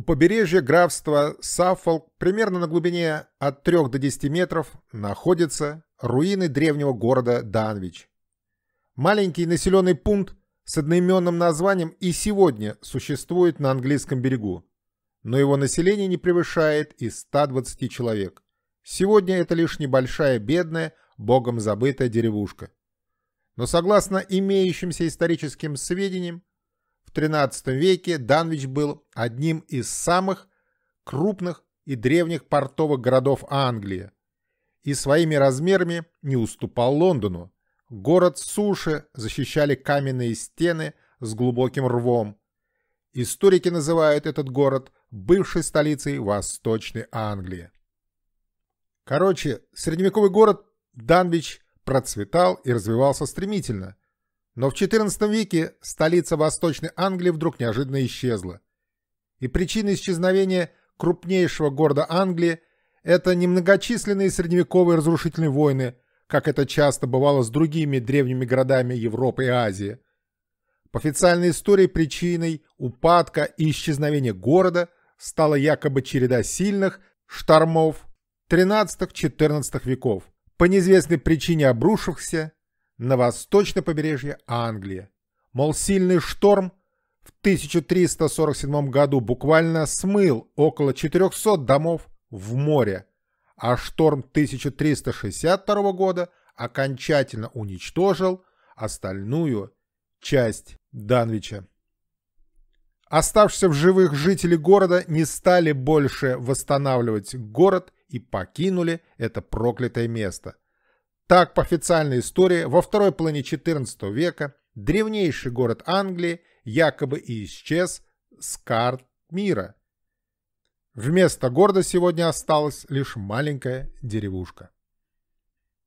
У побережья графства Саффолк, примерно на глубине от 3 до 10 метров, находятся руины древнего города Данвич. Маленький населенный пункт с одноименным названием и сегодня существует на английском берегу, но его население не превышает и 120 человек. Сегодня это лишь небольшая бедная, богом забытая деревушка. Но согласно имеющимся историческим сведениям, в XIII веке Данвич был одним из самых крупных и древних портовых городов Англии и своими размерами не уступал Лондону. Город суши защищали каменные стены с глубоким рвом. Историки называют этот город бывшей столицей Восточной Англии. Короче, средневековый город Данвич процветал и развивался стремительно. Но в XIV веке столица Восточной Англии вдруг неожиданно исчезла. И причиной исчезновения крупнейшего города Англии это немногочисленные средневековые разрушительные войны, как это часто бывало с другими древними городами Европы и Азии. По официальной истории причиной упадка и исчезновения города стала якобы череда сильных штормов XIII-XIV веков, по неизвестной причине обрушившихся на восточное побережье Англии. Мол, сильный шторм в 1347 году буквально смыл около 400 домов в море, а шторм 1362 года окончательно уничтожил остальную часть Данвича. Оставшиеся в живых жители города не стали больше восстанавливать город и покинули это проклятое место. Так, по официальной истории, во второй половине XIV века древнейший город Англии якобы и исчез с карт мира. Вместо города сегодня осталась лишь маленькая деревушка.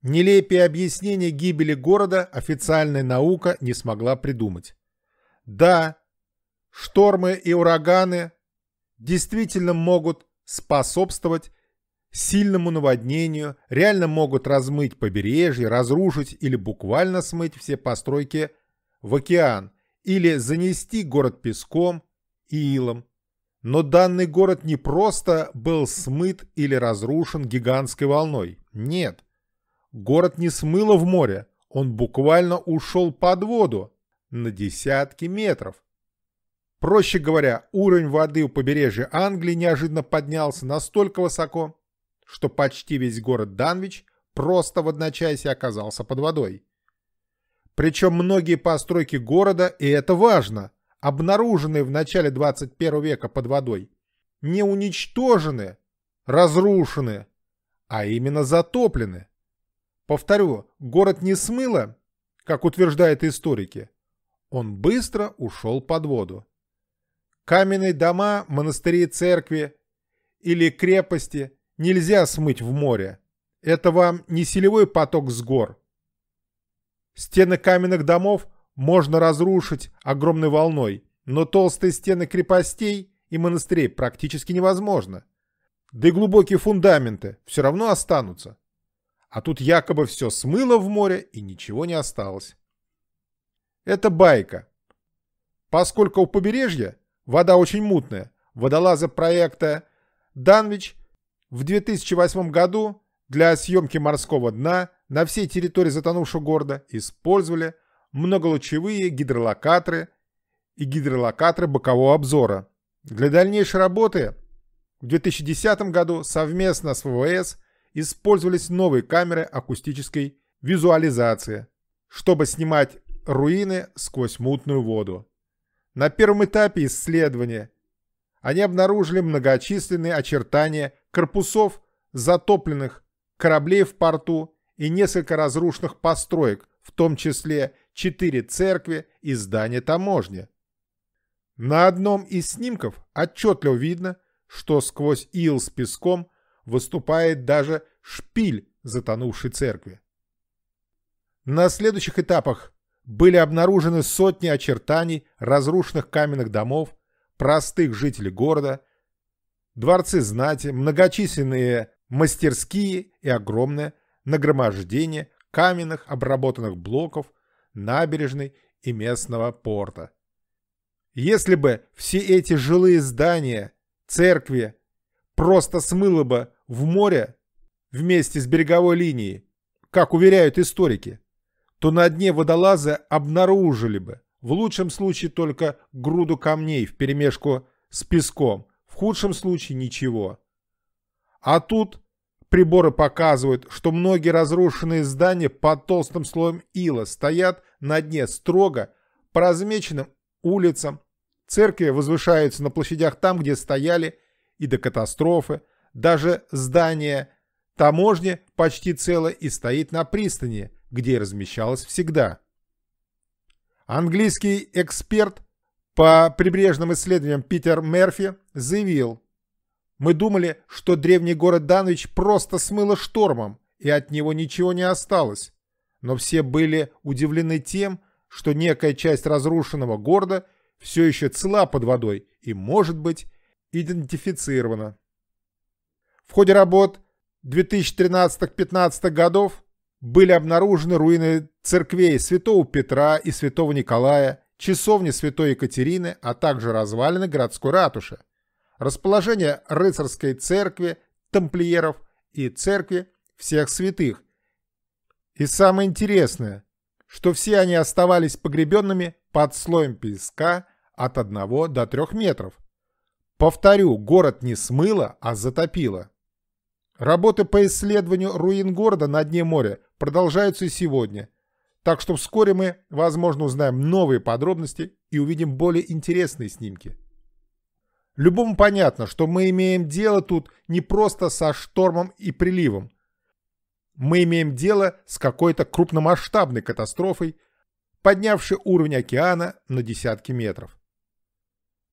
Нелепее объяснение гибели города официальная наука не смогла придумать. Да, штормы и ураганы действительно могут способствовать сильному наводнению реально могут размыть побережье, разрушить или буквально смыть все постройки в океан или занести город песком и илом. Но данный город не просто был смыт или разрушен гигантской волной. Нет. Город не смыло в море, он буквально ушел под воду на десятки метров. Проще говоря, уровень воды у побережья Англии неожиданно поднялся настолько высоко, что почти весь город Данвич просто в одночасье оказался под водой. Причем многие постройки города, и это важно, обнаруженные в начале 21 века под водой, не уничтожены, разрушены, а именно затоплены. Повторю, город не смыло, как утверждают историки. Он быстро ушел под воду. Каменные дома, монастыри, церкви или крепости нельзя смыть в море. Это вам не селевой поток с гор. Стены каменных домов можно разрушить огромной волной, но толстые стены крепостей и монастырей практически невозможно. Да и глубокие фундаменты все равно останутся. А тут якобы все смыло в море и ничего не осталось. Это байка. Поскольку у побережья вода очень мутная, водолазы проекта Данвич в 2008 году для съемки морского дна на всей территории затонувшего города использовали многолучевые гидролокаторы и гидролокаторы бокового обзора. Для дальнейшей работы в 2010 году совместно с ВВС использовались новые камеры акустической визуализации, чтобы снимать руины сквозь мутную воду. На первом этапе исследования они обнаружили многочисленные очертания корпусов затопленных кораблей в порту и несколько разрушенных построек, в том числе четыре церкви и здание таможни. На одном из снимков отчетливо видно, что сквозь ил с песком выступает даже шпиль затонувшей церкви. На следующих этапах были обнаружены сотни очертаний разрушенных каменных домов, простых жителей города, дворцы знати, многочисленные мастерские и огромное нагромождение каменных обработанных блоков набережной и местного порта. Если бы все эти жилые здания, церкви просто смыло бы в море вместе с береговой линией, как уверяют историки, то на дне водолазы обнаружили бы в лучшем случае только груду камней вперемешку с песком, худшем случае ничего. А тут приборы показывают, что многие разрушенные здания под толстым слоем ила стоят на дне строго по размеченным улицам. Церкви возвышаются на площадях там, где стояли и до катастрофы. Даже здание таможни почти целое и стоит на пристани, где размещалось всегда. Английский эксперт по прибрежным исследованиям Питер Мерфи заявил, «Мы думали, что древний город Данвич просто смыло штормом, и от него ничего не осталось. Но все были удивлены тем, что некая часть разрушенного города все еще цела под водой и может быть идентифицирована. В ходе работ 2013-15 годов были обнаружены руины церквей Святого Петра и Святого Николая, часовни Святой Екатерины, а также развалины городской ратуши, расположение рыцарской церкви, тамплиеров и церкви всех святых. И самое интересное, что все они оставались погребенными под слоем песка от 1 до 3 метров. Повторю, город не смыло, а затопило. Работы по исследованию руин города на дне моря продолжаются и сегодня. Так что вскоре мы, возможно, узнаем новые подробности и увидим более интересные снимки. Любому понятно, что мы имеем дело тут не просто со штормом и приливом. Мы имеем дело с какой-то крупномасштабной катастрофой, поднявшей уровень океана на десятки метров.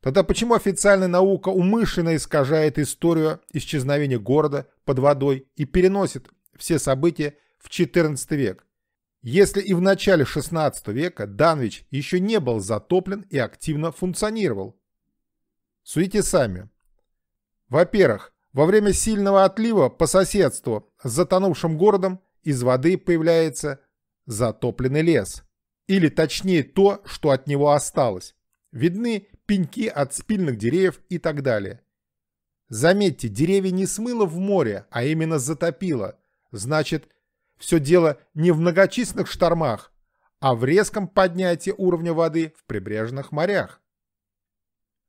Тогда почему официальная наука умышленно искажает историю исчезновения города под водой и переносит все события в XIV век? Если и в начале XVI века Данвич еще не был затоплен и активно функционировал. Судите сами. Во-первых, во время сильного отлива по соседству с затонувшим городом из воды появляется затопленный лес. Или точнее то, что от него осталось. Видны пеньки от спильных деревьев и так далее. Заметьте, деревья не смыло в море, а именно затопило. Значит, все дело не в многочисленных штормах, а в резком поднятии уровня воды в прибрежных морях.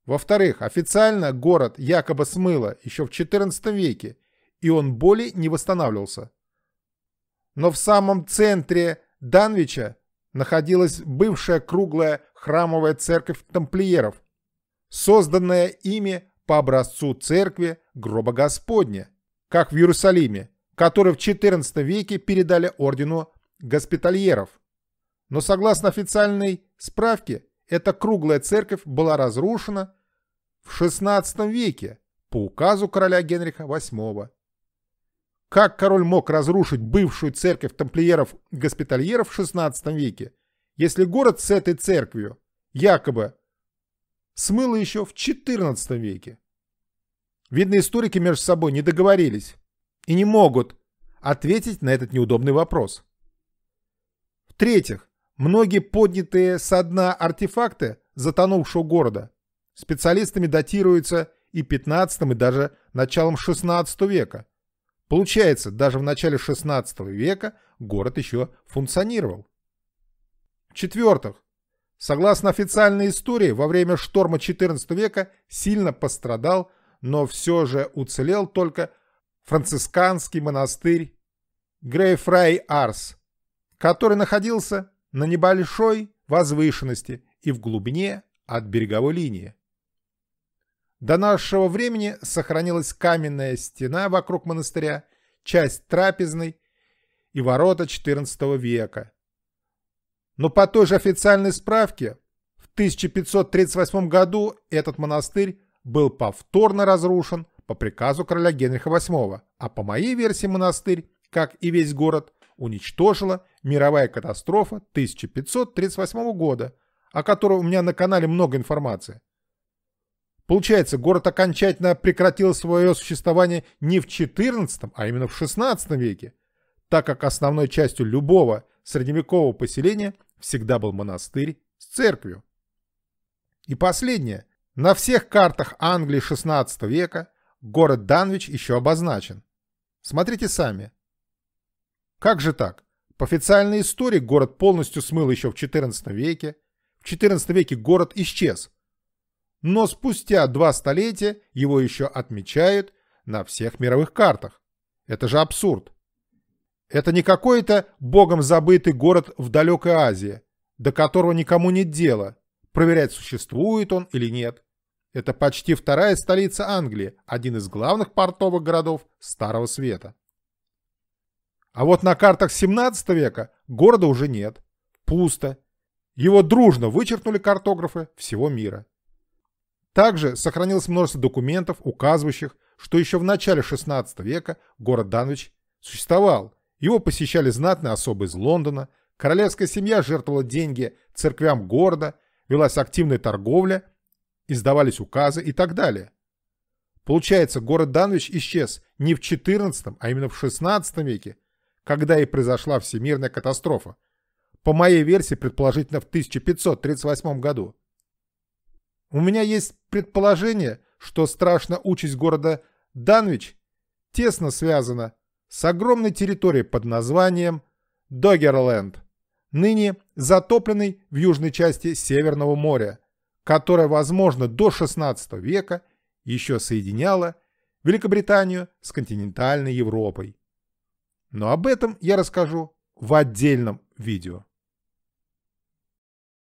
Во-вторых, официально город якобы смыло еще в XIV веке, и он более не восстанавливался. Но в самом центре Данвича находилась бывшая круглая храмовая церковь тамплиеров, созданная ими по образцу церкви гроба Господня, как в Иерусалиме, который в XIV веке передали ордену госпитальеров. Но согласно официальной справке, эта круглая церковь была разрушена в XVI веке по указу короля Генриха VIII. Как король мог разрушить бывшую церковь тамплиеров-госпитальеров в XVI веке, если город с этой церковью якобы смыло еще в XIV веке? Видно, историки между собой не договорились и не могут ответить на этот неудобный вопрос. В-третьих, многие поднятые со дна артефакты затонувшего города специалистами датируются и 15 и даже началом 16 века – Получается, даже в начале 16 века город еще функционировал. В-четвертых, согласно официальной истории, во время шторма 14 века сильно пострадал, но все же уцелел только францисканский монастырь Грейфрей-Арс, который находился на небольшой возвышенности и в глубине от береговой линии. До нашего времени сохранилась каменная стена вокруг монастыря, часть трапезной и ворота XIV века. Но по той же официальной справке в 1538 году этот монастырь был повторно разрушен по приказу короля Генриха VIII, а по моей версии монастырь, как и весь город, уничтожила мировая катастрофа 1538 года, о которой у меня на канале много информации. Получается, город окончательно прекратил свое существование не в XIV, а именно в XVI веке, так как основной частью любого средневекового поселения всегда был монастырь с церковью. И последнее. На всех картах Англии XVI века город Данвич еще обозначен. Смотрите сами. Как же так? По официальной истории город полностью смыл еще в XIV веке. В XIV веке город исчез. Но спустя два столетия его еще отмечают на всех мировых картах. Это же абсурд. Это не какой-то богом забытый город в далекой Азии, до которого никому нет дела, проверять, существует он или нет. Это почти вторая столица Англии, один из главных портовых городов Старого Света. А вот на картах 17 века города уже нет. Пусто. Его дружно вычеркнули картографы всего мира. Также сохранилось множество документов, указывающих, что еще в начале 16 века город Данвич существовал. Его посещали знатные особы из Лондона, королевская семья жертвовала деньги церквям города, велась активная торговля, издавались указы и так далее. Получается, город Данвич исчез не в 14, а именно в 16 веке, когда и произошла всемирная катастрофа. По моей версии, предположительно в 1538 году. У меня есть предположение, что страшная участь города Данвич тесно связана с огромной территорией под названием Догерленд, ныне затопленной в южной части Северного моря, которая, возможно, до 16 века еще соединяла Великобританию с континентальной Европой. Но об этом я расскажу в отдельном видео.